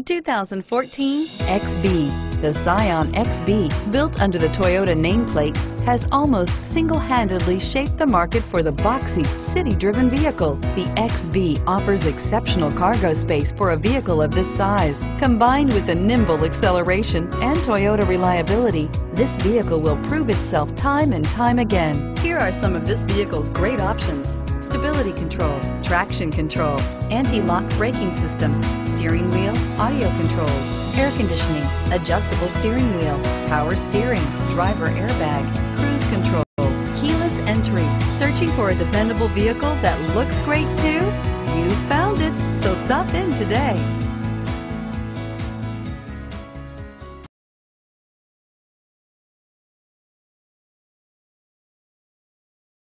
2014 XB. The Scion XB, built under the Toyota nameplate, has almost single-handedly shaped the market for the boxy, city-driven vehicle. The XB offers exceptional cargo space for a vehicle of this size. Combined with the nimble acceleration and Toyota reliability, this vehicle will prove itself time and time again. Here are some of this vehicle's great options. Stability control, traction control, anti-lock braking system, steering wheel, audio controls, air conditioning, adjustable steering wheel, power steering, driver airbag, cruise control, keyless entry. Searching for a dependable vehicle that looks great too? You found it, so stop in today.